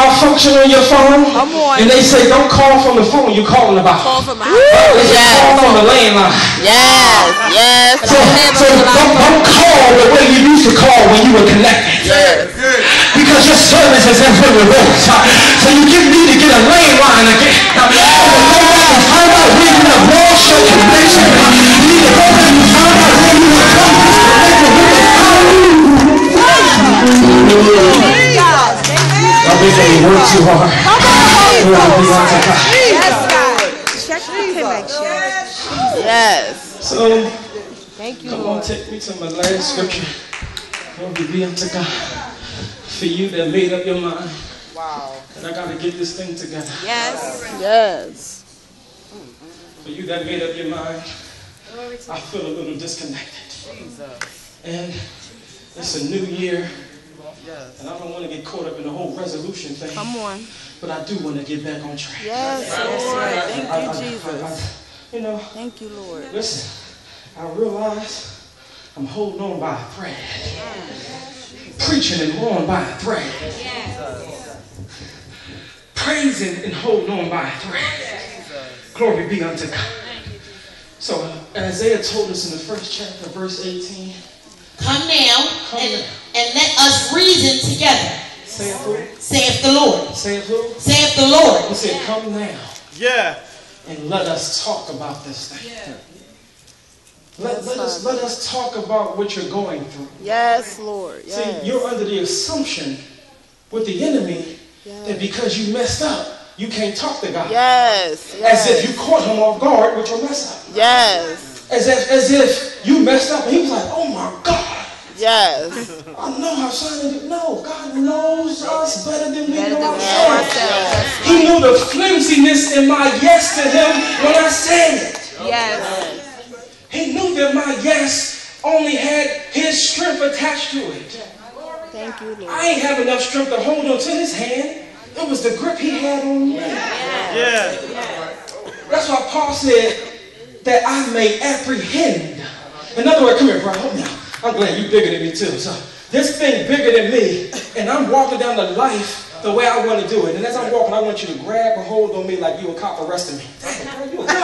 malfunction on your phone, and they say don't call from the phone you're calling about. Call from my They say Yes. call from the landline. Yes, yes, So, so don't, don't call the way you used to call when you were connected. yes. Because your service is in full rewards. So you get, need to get a landline again. Back and find out where you have lost your connection. Y'all been saying work too hard. Glory be unto God. Yes, God. Check the connection. Yes. So, Thank you, come on, Lord. take me to my last scripture. Glory be unto God. For you that made up your mind. Wow. And I gotta get this thing together. Yes. Yes. For you that made up your mind, I feel a little disconnected. Jesus. And it's a new year. And I don't want to get caught up in the whole resolution thing. Come on. But I do want to get back on track. Yes, yes, yes. Thank I- I- you, I- Jesus. I- you know, Thank you, Lord. listen, I realize I'm holding on by a thread. Preaching and on by a thread. Praising and holding on by a thread. Glory be unto God. So Isaiah told us in the first chapter, verse 18, Come now Come and, now. and let us reason together, saith who? saith the Lord. Saith who? Saith the Lord. He said, come now Yeah. and let us talk about this thing. Let, let, us, let us talk about what you're going through. Yes, Lord. See, you're under the assumption with the enemy that because you messed up, you can't talk to God. Yes. As if you caught him off guard with your mess up. Yes. As if, as if you messed up and he was like, oh my God, Yes. I know how Simon did. No, God knows us better than we Better know than we know ourselves. ourselves. He knew the flimsiness in my yes to him when I said it. Yes. He knew that my yes only had his strength attached to it. Thank you, Lord. I ain't have enough strength to hold on to his hand. It was the grip he had on me. Yeah. That's why Paul said that I may apprehend. In other words, come here, bro. Hold me. I'm glad you're bigger than me too. So this thing bigger than me, and I'm walking down the life the way I want to do it. And as I'm walking, I want you to grab a hold on me like you a cop arresting me. Damn, bro, you a cop.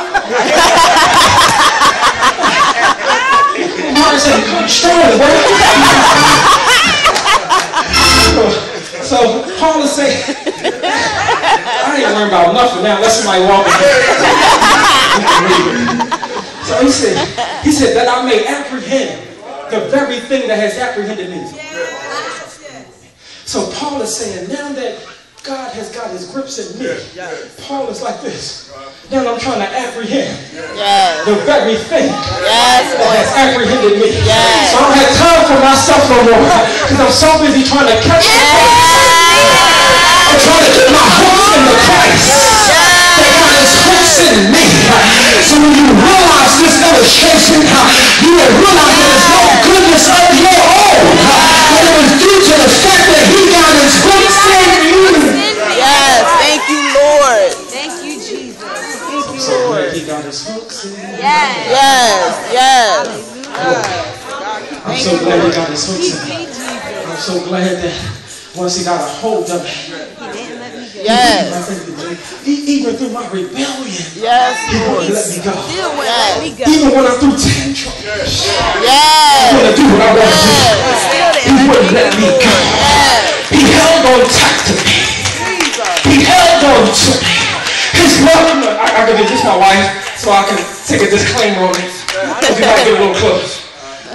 Martin said, come strong, bro. so, so Paul is saying, I ain't worrying about nothing now. Let somebody walk in. So he said, he said that I may apprehend the very thing that has apprehended me. So Paul is saying, now that God has got his grips in me, Paul is like this. Now I'm trying to apprehend Yes. the very thing Yes, that has Lord. apprehended me. Yes. So I don't have time for myself no more because I'm so busy trying to catch up. So glad he got his hooks in me. Thank you, Jesus. I'm so glad that once he got a hold of me, Yes. even through my rebellion, Yes, he wouldn't let me go. Yes. let me go. Even when I threw tantrum, Yes. want to do what I want to do. Still He wouldn't let me go. He held on tight to me. He held on to me. His love, look, I, I can this my wife, so I can take a disclaimer on it. Because you might get a little close.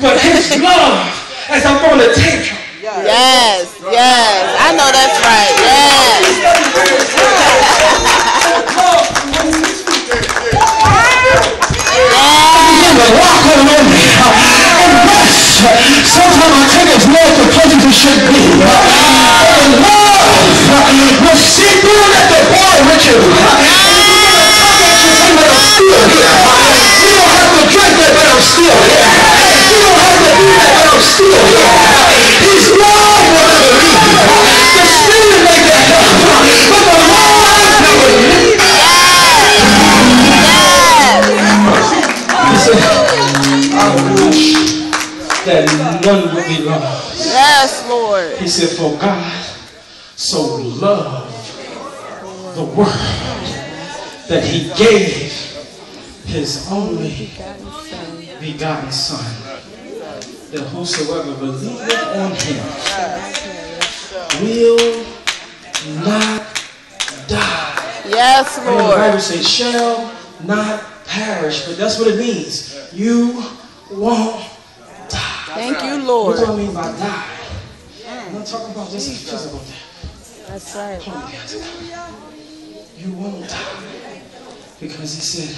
But his love, as I'm throwing a tantrum, Yes. Yes. I know that's right. Yes. begin to rock on me and rest. Sometimes I take his love to places it shouldn't be. Said, for God so loved the world that he gave his only begotten Son, that whosoever believeth on him will not die. Yes, Lord. And the. Bible says, shall not perish. But that's what it means. You won't die. Thank you, Lord. What do I mean by die? I'm not talking about just a physical death. That's right. Hold on, guys. You won't die. Because he said,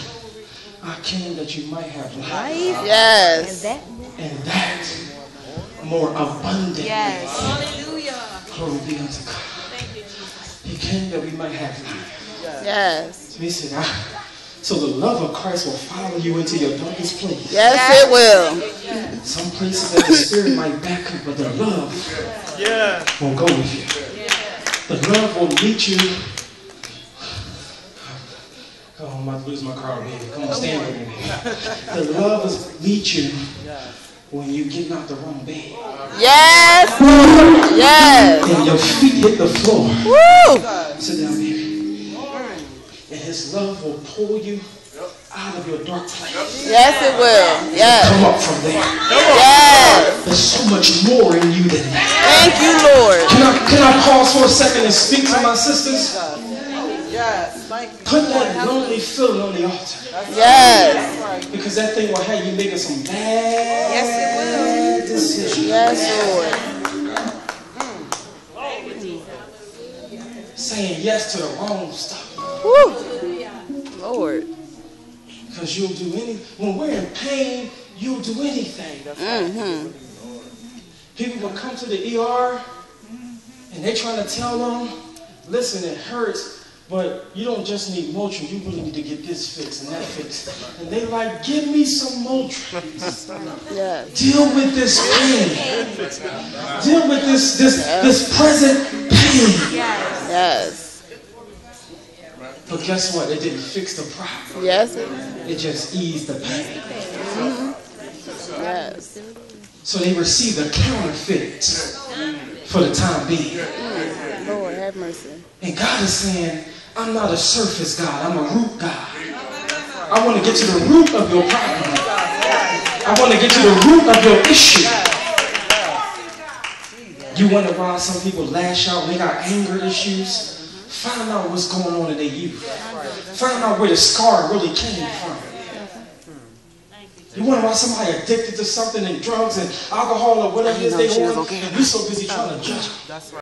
I came that you might have life. Yes. And that more abundantly. Hallelujah. Glory be unto God. He came that we might have life. Yes. So he said, I, so the love of Christ will follow you into your darkest place. Yes, it will. Some places that the spirit might back up, but the love won't go with you. The love will meet you. Oh, I'm about to lose my car, baby. Come on, stand with me. The love will meet you when you get out the wrong bed Yes, Yes. and your feet hit the floor. Woo. Sit down, baby. And his love will pull you out of your dark place. Yes, it will. Yes. Come up from there. Yes. There's so much more in you than that. Thank you, Lord. Can I, can I pause for a second and speak to my sisters? Yes. Put that lonely feeling on the altar. Yes. Because that thing will have you making some bad yes, decisions. Yes, Lord. Saying yes to the wrong stuff. Woo. Lord. Because you'll do any when we're in pain, you'll do anything. Mm-hmm. People will come to the ER and they're trying to tell them, listen, it hurts, but you don't just need Motrin, you really need to get this fixed and that fixed. And they like, give me some Motrin. Yes. Deal with this pain. Deal with this this this present pain. Yes. But guess what? It didn't fix the problem. Yes. It just eased the pain. Yes. So they received a counterfeit for the time being. Lord, have mercy. And God is saying, I'm not a surface God, I'm a root God. I want to get to the root of your problem. I want to get to the root of your issue. You wonder why some people lash out and they got anger issues? Find out what's going on in their youth. Find out where the scar really came from. You wonder why somebody addicted to something and drugs and alcohol or whatever it is they on, and we so busy trying to judge. them.